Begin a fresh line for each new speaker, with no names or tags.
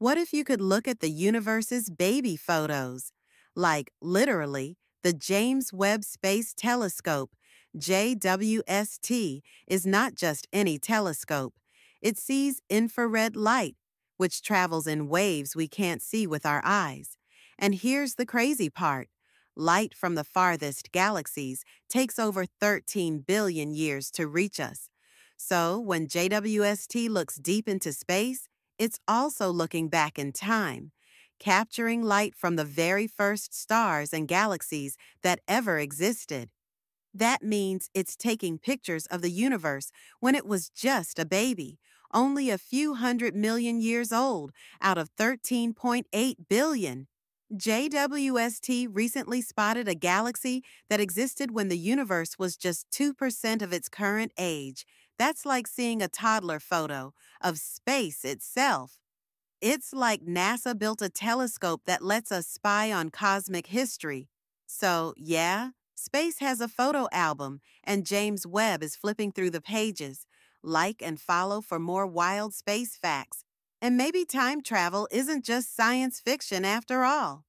What if you could look at the universe's baby photos? Like, literally, the James Webb Space Telescope, JWST, is not just any telescope. It sees infrared light, which travels in waves we can't see with our eyes. And here's the crazy part light from the farthest galaxies takes over 13 billion years to reach us. So when JWST looks deep into space, it's also looking back in time, capturing light from the very first stars and galaxies that ever existed. That means it's taking pictures of the universe when it was just a baby, only a few hundred million years old out of 13.8 billion. JWST recently spotted a galaxy that existed when the universe was just 2% of its current age. That's like seeing a toddler photo of space itself. It's like NASA built a telescope that lets us spy on cosmic history. So, yeah, space has a photo album, and James Webb is flipping through the pages. Like and follow for more wild space facts. And maybe time travel isn't just science fiction after all.